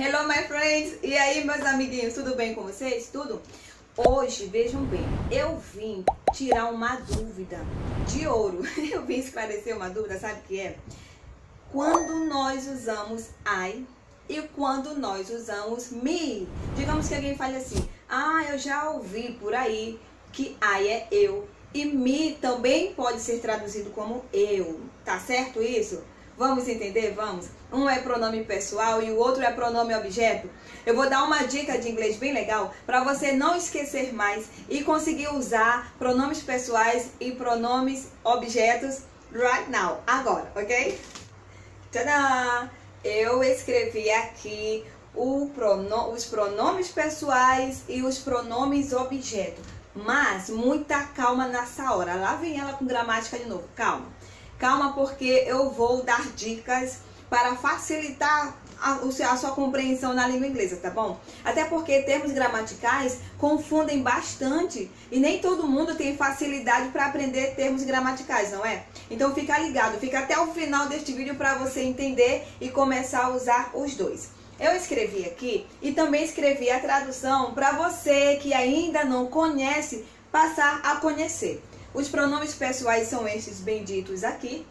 Hello, my friends! E aí, meus amiguinhos, tudo bem com vocês? Tudo? Hoje, vejam bem, eu vim tirar uma dúvida de ouro. Eu vim esclarecer uma dúvida, sabe o que é? Quando nós usamos I e quando nós usamos me. Digamos que alguém fale assim, ah, eu já ouvi por aí que I é eu e me também pode ser traduzido como eu. Tá certo isso? Vamos entender? Vamos. Um é pronome pessoal e o outro é pronome objeto. Eu vou dar uma dica de inglês bem legal para você não esquecer mais e conseguir usar pronomes pessoais e pronomes objetos right now, agora, ok? Tadã! Eu escrevi aqui prono os pronomes pessoais e os pronomes objeto. Mas muita calma nessa hora. Lá vem ela com gramática de novo. Calma. Calma, porque eu vou dar dicas para facilitar a, a, sua compreensão na língua inglesa, tá bom? Até porque termos gramaticais confundem bastante e nem todo mundo tem facilidade para aprender termos gramaticais, não é? Então fica ligado, fica até o final deste vídeo para você entender e começar a usar os dois. Eu escrevi aqui e também escrevi a tradução para você que ainda não conhece passar a conhecer. Os pronomes pessoais são estes benditos aqui.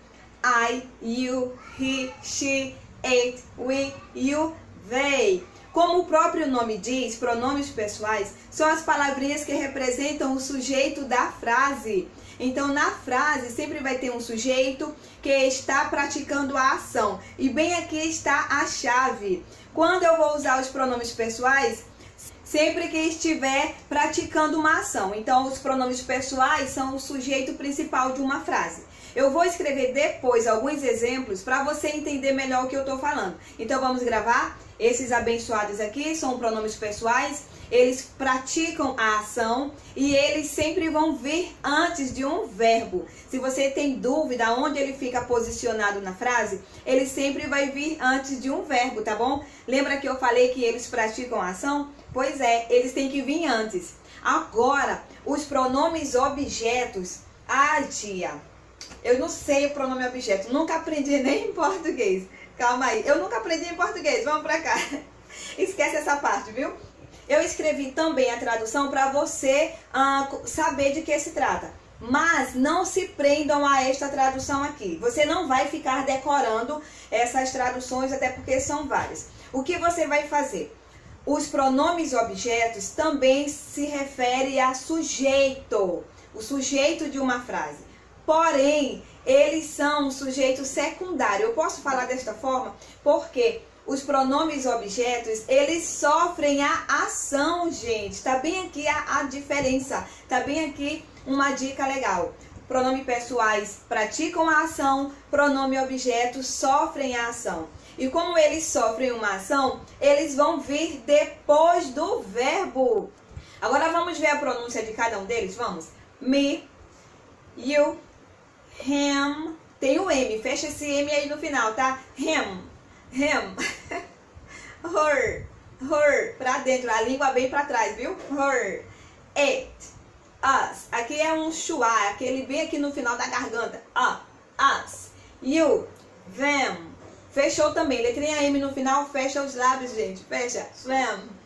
I, you, he, she, it, we, you, they. Como o próprio nome diz, pronomes pessoais são as palavrinhas que representam o sujeito da frase. Então, na frase, sempre vai ter um sujeito que está praticando a ação. E bem aqui está a chave. Quando eu vou usar os pronomes pessoais, sempre que estiver praticando uma ação. Então, os pronomes pessoais são o sujeito principal de uma frase. Eu vou escrever depois alguns exemplos para você entender melhor o que eu estou falando. Então, vamos gravar? Esses abençoados aqui são pronomes pessoais, eles praticam a ação e eles sempre vão vir antes de um verbo. Se você tem dúvida onde ele fica posicionado na frase, ele sempre vai vir antes de um verbo, tá bom? Lembra que eu falei que eles praticam a ação? Pois é, eles têm que vir antes. Agora, os pronomes objetos. Ah, tia, eu não sei o pronome objeto, nunca aprendi nem em português. Calma aí. Eu nunca aprendi em português. Vamos pra cá. Esquece essa parte, viu? Eu escrevi também a tradução para você uh, saber de que se trata. Mas não se prendam a esta tradução aqui. Você não vai ficar decorando essas traduções, até porque são várias. O que você vai fazer? Os pronomes objetos também se refere a sujeito, o sujeito de uma frase. Porém, eles são um sujeito secundário. Eu posso falar desta forma porque os pronomes objetos, eles sofrem a ação, gente. Tá bem aqui a, a diferença. Tá bem aqui uma dica legal. Pronome pessoais praticam a ação, pronome objetos sofrem a ação. E como eles sofrem uma ação, eles vão vir depois do verbo. Agora vamos ver a pronúncia de cada um deles, vamos? Me, you, him. Tem o M, fecha esse M aí no final, tá? Him, him. her, her, pra dentro, a língua bem pra trás, viu? Her, it, us. Aqui é um chuá, aquele bem aqui no final da garganta. Uh, us, you, them. Fechou também, letrinha M no final, fecha os lábios, gente. Fecha, them.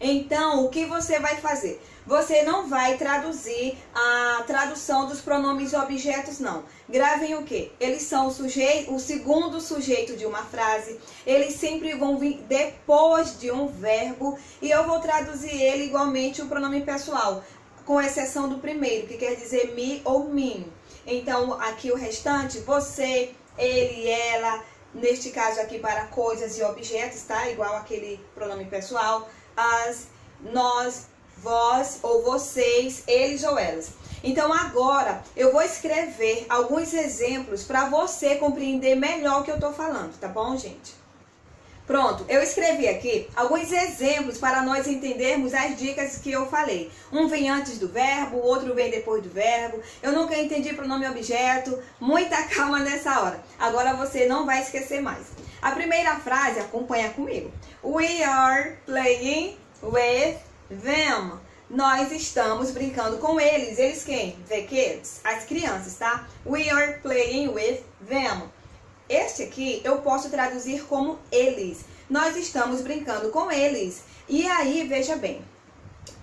Então, o que você vai fazer? Você não vai traduzir a tradução dos pronomes e objetos, não. Gravem o que? Eles são o, sujeito, o segundo sujeito de uma frase. Eles sempre vão vir depois de um verbo. E eu vou traduzir ele igualmente o pronome pessoal, com exceção do primeiro, que quer dizer me ou mim. Então, aqui o restante, você, ele, ela, neste caso aqui para coisas e objetos, tá? Igual aquele pronome pessoal as, nós, vós ou vocês, eles ou elas. Então agora eu vou escrever alguns exemplos para você compreender melhor o que eu estou falando, tá bom, gente? Pronto, eu escrevi aqui alguns exemplos para nós entendermos as dicas que eu falei. Um vem antes do verbo, o outro vem depois do verbo. Eu nunca entendi pronome objeto. Muita calma nessa hora. Agora você não vai esquecer mais. A primeira frase, acompanha comigo. We are playing with them. Nós estamos brincando com eles. Eles quem? The kids. As crianças, tá? We are playing with them. Este aqui eu posso traduzir como eles. nós estamos brincando com eles. E aí, veja bem,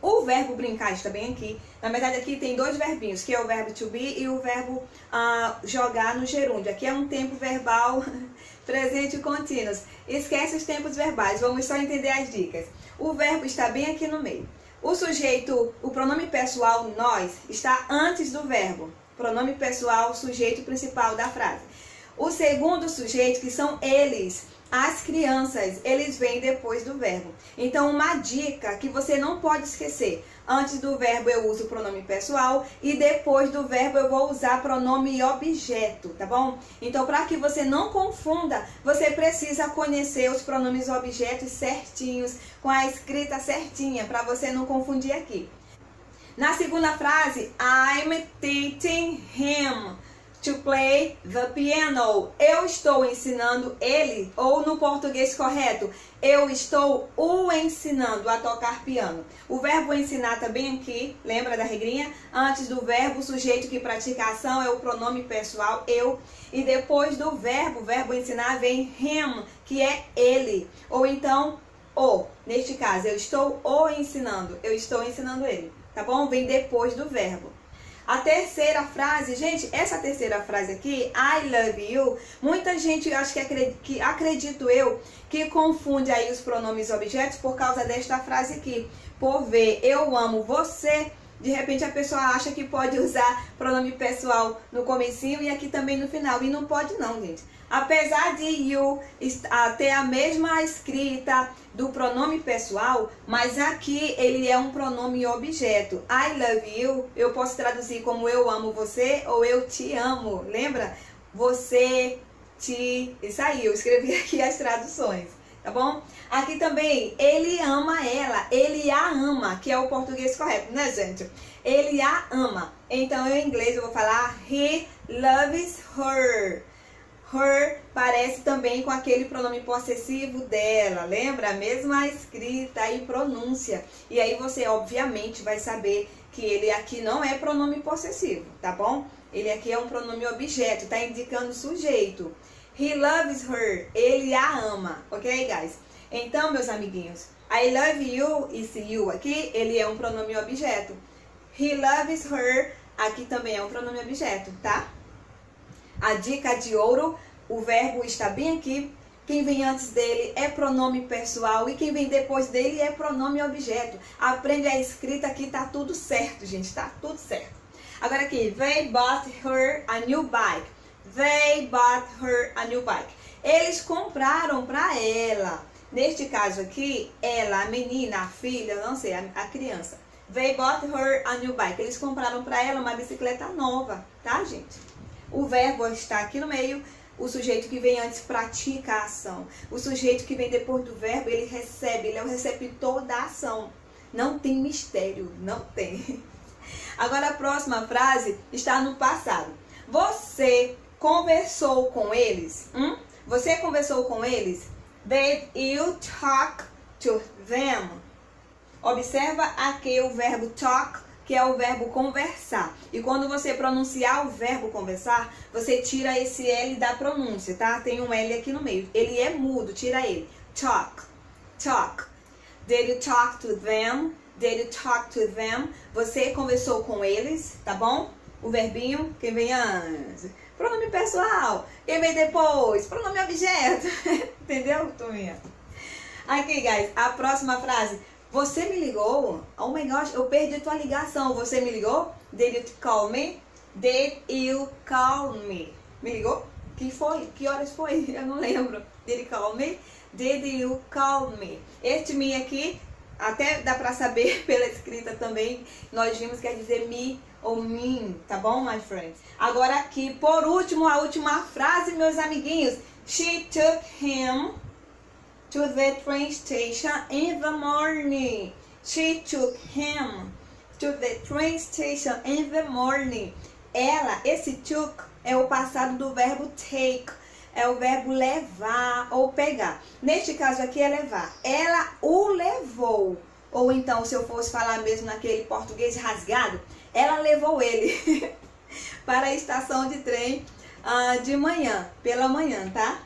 o verbo brincar está bem aqui. Na verdade, aqui tem dois verbinhos, que é o verbo to be e o verbo uh, jogar no gerúndio. Aqui é um tempo verbal presente contínuo. Esquece os tempos verbais, vamos só entender as dicas. O verbo está bem aqui no meio. O sujeito, o pronome pessoal nós, está antes do verbo. Pronome pessoal, sujeito principal da frase. O segundo sujeito, que são eles, as crianças, eles vêm depois do verbo. Então, uma dica que você não pode esquecer: antes do verbo eu uso o pronome pessoal e depois do verbo eu vou usar pronome objeto, tá bom? Então, para que você não confunda, você precisa conhecer os pronomes objetos certinhos, com a escrita certinha, para você não confundir aqui. Na segunda frase, I'm teaching him to play the piano. Eu estou ensinando ele, ou no português correto, eu estou o ensinando a tocar piano. O verbo ensinar também aqui, lembra da regrinha? Antes do verbo, o sujeito que pratica a ação é o pronome pessoal, eu. E depois do verbo, o verbo ensinar, vem him, que é ele. Ou então, o. Neste caso, eu estou o ensinando, eu estou ensinando ele. Tá bom? Vem depois do verbo. A terceira frase, gente, essa terceira frase aqui, I love you, muita gente, acho que, acredito, que acredito eu, que confunde aí os pronomes objetos por causa desta frase aqui. Por ver, eu amo você, de repente a pessoa acha que pode usar pronome pessoal no comecinho e aqui também no final. E não pode não, gente. Apesar de you ter a mesma escrita do pronome pessoal, mas aqui ele é um pronome objeto. I love you, eu posso traduzir como eu amo você ou eu te amo. Lembra? Você, te. Isso aí, eu escrevi aqui as traduções. Tá bom? Aqui também, ele ama ela, ele a ama, que é o português correto, né, gente? Ele a ama. Então, em inglês eu vou falar he loves her her parece também com aquele pronome possessivo dela, lembra? A mesma escrita e pronúncia. E aí você, obviamente, vai saber que ele aqui não é pronome possessivo, tá bom? Ele aqui é um pronome objeto, tá indicando sujeito. He loves her, ele a ama, ok, guys? Então, meus amiguinhos, I love you, esse you aqui, ele é um pronome objeto. He loves her, aqui também é um pronome objeto, tá? A dica de ouro, o verbo está bem aqui. Quem vem antes dele é pronome pessoal e quem vem depois dele é pronome objeto. Aprende a escrita aqui, tá tudo certo, gente, tá tudo certo. Agora aqui, they bought her a new bike. They bought her a new bike. Eles compraram para ela. Neste caso aqui, ela, a menina, a filha, não sei, a, a criança. They bought her a new bike. Eles compraram para ela uma bicicleta nova, tá, gente? O verbo está aqui no meio. O sujeito que vem antes pratica a ação. O sujeito que vem depois do verbo, ele recebe, ele é o receptor da ação. Não tem mistério, não tem. Agora a próxima frase está no passado. Você conversou com eles? Hum? Você conversou com eles? Did you talk to them? Observa aqui o verbo talk que é o verbo conversar. E quando você pronunciar o verbo conversar, você tira esse L da pronúncia, tá? Tem um L aqui no meio. Ele é mudo, tira ele. Talk, talk. Did you talk to them? Did you talk to them? Você conversou com eles, tá bom? O verbinho, quem vem antes? Pronome pessoal. Quem vem depois? Pronome objeto. Entendeu, turminha? Aqui, guys, a próxima frase. Você me ligou? Oh my gosh, eu perdi tua ligação. Você me ligou? Did you call me? Did you call me? Me ligou? Que foi? Que horas foi? Eu não lembro. Did you call me? Did you call me? Este me aqui, até dá pra saber pela escrita também, nós vimos quer dizer me ou mim, tá bom, my friends? Agora aqui, por último, a última frase, meus amiguinhos. She took him to the train station in the morning. She took him to the train station in the morning. Ela, esse took é o passado do verbo take. É o verbo levar ou pegar. Neste caso aqui é levar. Ela o levou. Ou então, se eu fosse falar mesmo naquele português rasgado, ela levou ele para a estação de trem uh, de manhã, pela manhã, tá?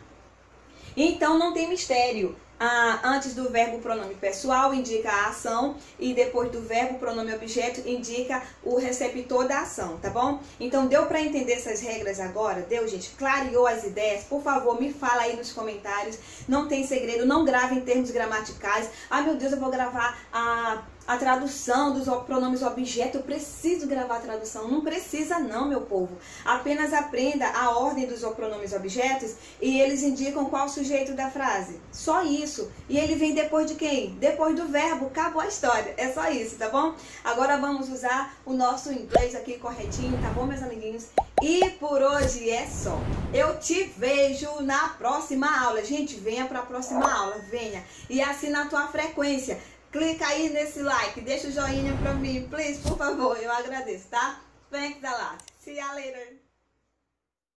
Então não tem mistério. ah, antes do verbo pronome pessoal indica a ação e depois do verbo pronome objeto indica o receptor da ação, tá bom? Então deu para entender essas regras agora? Deu, gente? Clareou as ideias? Por favor, me fala aí nos comentários. Não tem segredo, não grave em termos gramaticais. Ai meu Deus, eu vou gravar a a tradução dos pronomes objeto, eu preciso gravar a tradução. Não precisa não, meu povo. Apenas aprenda a ordem dos pronomes objetos e eles indicam qual sujeito da frase. Só isso. E ele vem depois de quem? Depois do verbo. Acabou a história. É só isso, tá bom? Agora vamos usar o nosso inglês aqui corretinho, tá bom, meus amiguinhos? E por hoje é só. Eu te vejo na próxima aula. Gente, venha para a próxima aula, venha. E assina a tua frequência. Clica aí nesse like, deixa o joinha pra mim, please, por favor, eu agradeço, tá? Thanks a lot. See you later.